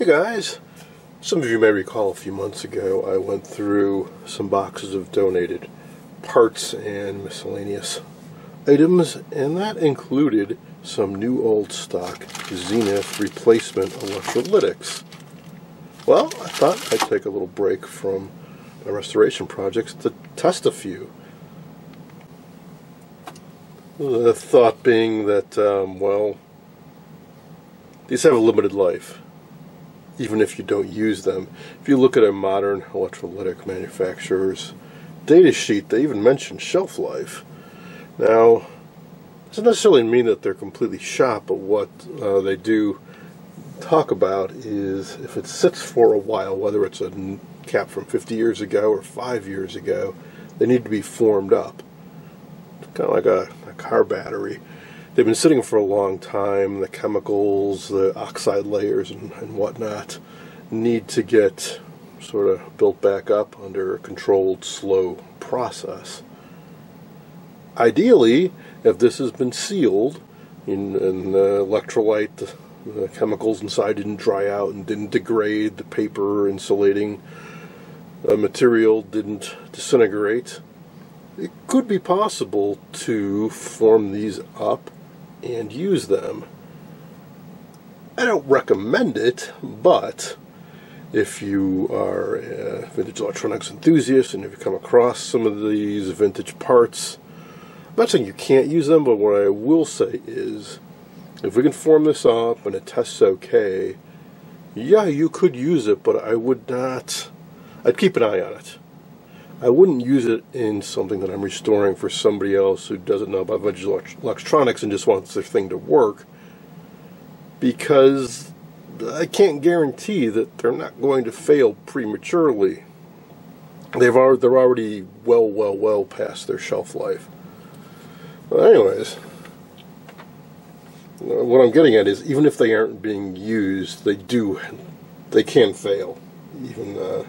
Hey guys, some of you may recall a few months ago I went through some boxes of donated parts and miscellaneous items, and that included some new old stock Zenith replacement electrolytics. Well, I thought I'd take a little break from my restoration projects to test a few. The thought being that, um, well, these have a limited life, even if you don't use them. If you look at a modern electrolytic manufacturer's data sheet, they even mention shelf life. Now, doesn't necessarily mean that they're completely shot, but what uh, they do talk about is if it sits for a while, whether it's a cap from 50 years ago or five years ago, they need to be formed up. It's kind of like a, a car battery they've been sitting for a long time. The chemicals, the oxide layers, and, and whatnot need to get sort of built back up under a controlled, slow process. Ideally, if this has been sealed and, and the electrolyte, the, chemicals inside didn't dry out and didn't degrade, the paper insulating uh, material didn't disintegrate, it could be possible to form these up and use them. I don't recommend it, but if you are a vintage electronics enthusiast and if you come across some of these vintage parts, I'm not saying you can't use them, but what I will say is if we can form this up and it tests okay, yeah, you could use it, but I would not, I'd keep an eye on it. I wouldn't use it in something that I'm restoring for somebody else who doesn't know about vintage electronics and just wants their thing to work because I can't guarantee that they're not going to fail prematurely. They've already, they're already well, well, well past their shelf life. Well, anyways, what I'm getting at is even if they aren't being used, they do, they can fail. Even uh,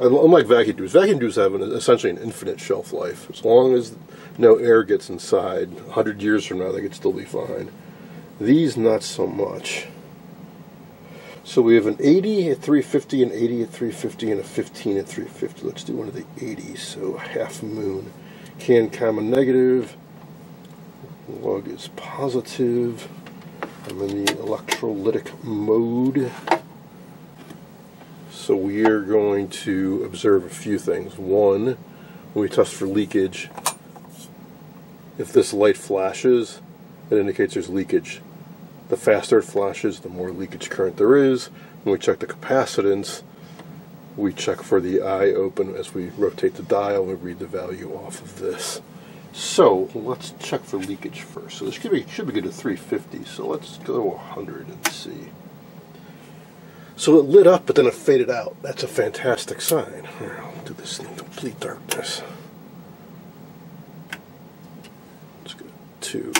unlike vacuum tubes, vacuum tubes have an, essentially an infinite shelf life. As long as no air gets inside, 100 years from now, they could still be fine. These, not so much. So we have an 80 at 350, an 80 at 350, and a 15 at 350. Let's do one of the 80s. So half moon. Can comma, negative. Lug is positive. I'm in the electrolytic mode. So we are going to observe a few things. One, when we test for leakage, if this light flashes, it indicates there's leakage. The faster it flashes, the more leakage current there is. When we check the capacitance, we check for the eye open as we rotate the dial and read the value off of this. So let's check for leakage first. So this should be, should be good to 350. So let's go 100 and see. So it lit up, but then it faded out. That's a fantastic sign. Here, I'll do this in complete darkness. Let's go two.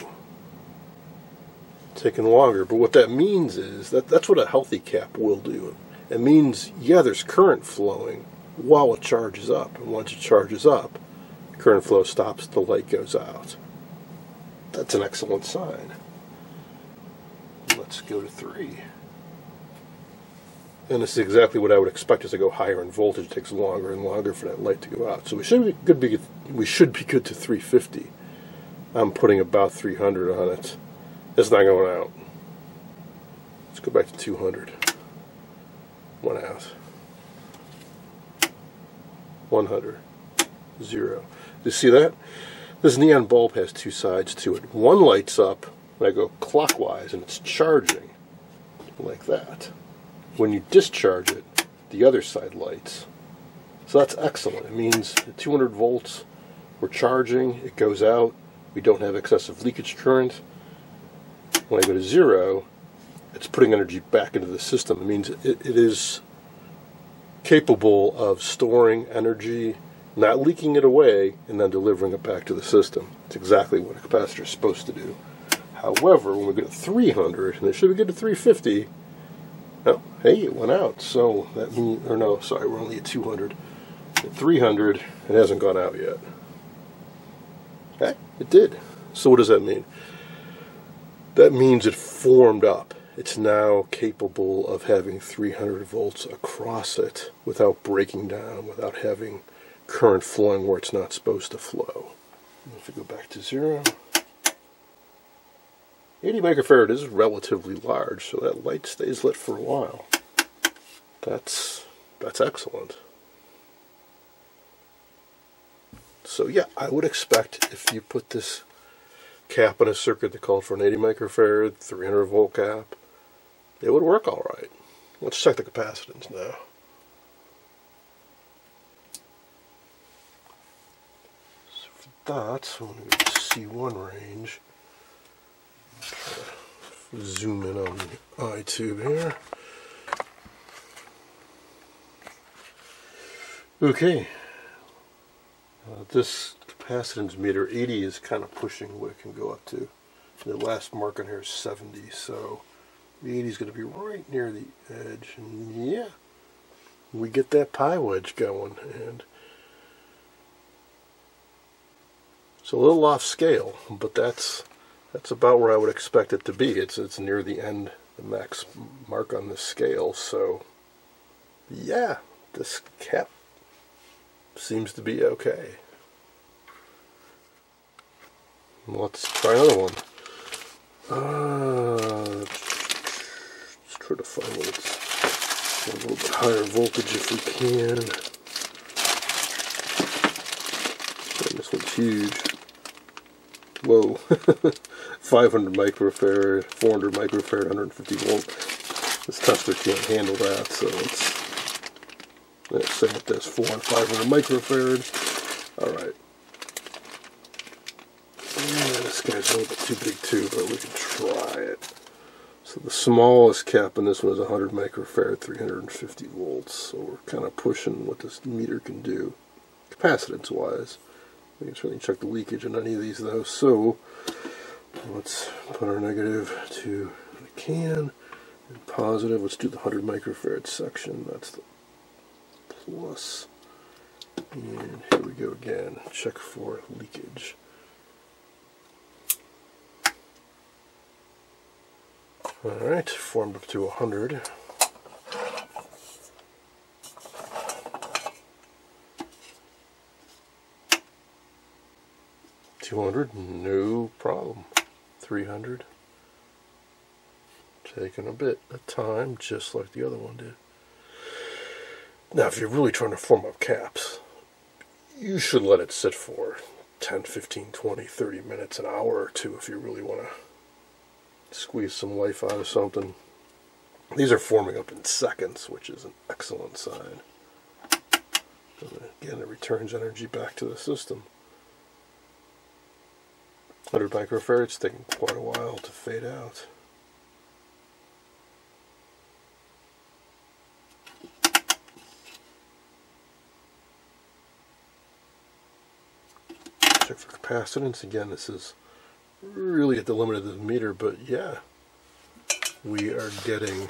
Taking longer, but what that means is that that's what a healthy cap will do. It means, yeah, there's current flowing while it charges up. And once it charges up, current flow stops, the light goes out. That's an excellent sign. Let's go to three. And this is exactly what I would expect as I go higher in voltage. It takes longer and longer for that light to go out. So we should be good. Be, we should be good to 350. I'm putting about 300 on it. It's not going out. Let's go back to 200. One out. 100. Zero. You see that? This neon bulb has two sides to it. One lights up when I go clockwise and it's charging like that when you discharge it, the other side lights. So that's excellent. It means 200 volts, we're charging, it goes out, we don't have excessive leakage current. When I go to zero, it's putting energy back into the system. It means it, it is capable of storing energy, not leaking it away, and then delivering it back to the system. It's exactly what a capacitor is supposed to do. However, when we go to 300, and it should we get to 350, Oh, hey, it went out. So that means, or no, sorry, we're only at 200. At 300, it hasn't gone out yet. Okay, it did. So what does that mean? That means it formed up. it's now capable of having 300 volts across it without breaking down, without having current flowing where it's not supposed to flow. If we go back to zero, 80 microfarad is relatively large, so that light stays lit for a while. That's that's excellent. So yeah, I would expect if you put this cap in a circuit that called for an 80 microfarad, 300 volt cap, it would work all right. Let's check the capacitance now. So for that, I'm going to C1 range. Zoom in on the eye tube here. Okay, uh, this capacitance meter 80 is kind of pushing what it can go up to. The last mark on here is 70, so the 80 is going to be right near the edge. And yeah, we get that pie wedge going, and it's a little off scale, but that's that's about where I would expect it to be. It's it's near the end, the max mark on the scale. So yeah, this cap seems to be okay. Let's try another one. Uh, let's try to find one that's a little bit higher voltage if we can. this one's huge. Whoa. 500 microfarad, 400 microfarad, 150 volt. This tester can't handle that, so it's Let's set this 4 and 500 microfarad. Alright. Yeah, this guy's a little bit too big too, but we can try it. So the smallest cap in this one is 100 microfarad, 350 volts. So we're kind of pushing what this meter can do, capacitance wise. We can certainly check the leakage on any of these though. So let's put our negative to the can and positive. Let's do the 100 microfarad section. That's the plus. And here we go again. Check for leakage. Alright, formed up to 100. Two hundred, no problem. Three hundred, taking a bit of time, just like the other one did. Now, if you're really trying to form up caps, you should let it sit for 10, 15, 20, 30 minutes, an hour or two if you really want to squeeze some life out of something. These are forming up in seconds, which is an excellent sign. Again, it returns energy back to the system. 100 microfarads taking quite a while to fade out. check for capacitance. Again, this is really at the limit of the meter, but yeah, we are getting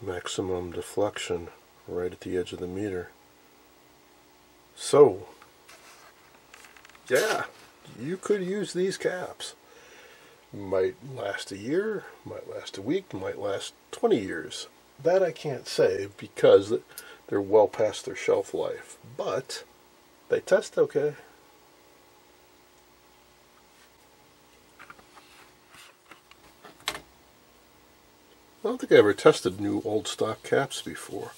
maximum deflection right at the edge of the meter. So, yeah, you could use these caps. Might last a year, might last a week, might last 20 years. That I can't say because they're well past their shelf life, but they test okay. I don't think I ever tested new old stock caps before.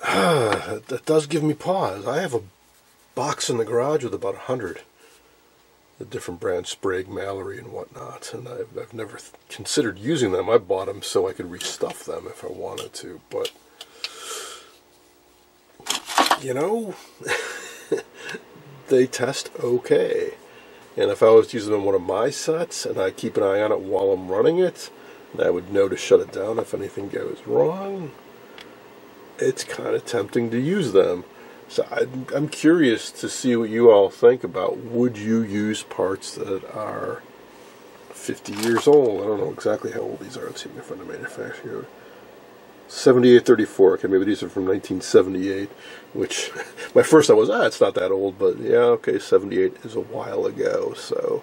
that does give me pause. I have a box in the garage with about a hundred the different brands, Sprague, Mallory, and whatnot. And I've, I've never considered using them. I bought them so I could restuff them if I wanted to, but you know, they test okay. And if I was using them on one of my sets and I keep an eye on it while I'm running it, I would know to shut it down if anything goes wrong. It's kind of tempting to use them. So I'm curious to see what you all think about would you use parts that are 50 years old? I don't know exactly how old these are. Let's see if I the manufacturer. 7834. Okay, maybe these are from 1978, which my first thought was, ah, it's not that old, but yeah, okay, 78 is a while ago, so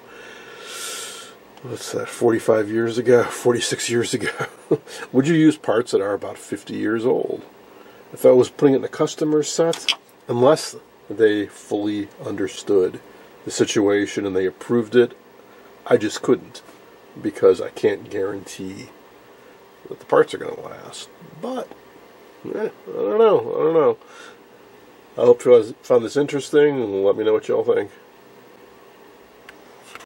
what's that, 45 years ago, 46 years ago? Would you use parts that are about 50 years old? If I was putting it in a customer set, unless they fully understood the situation and they approved it, I just couldn't because I can't guarantee that the parts are going to last. But, eh, I don't know. I don't know. I hope you guys found this interesting and let me know what y'all think.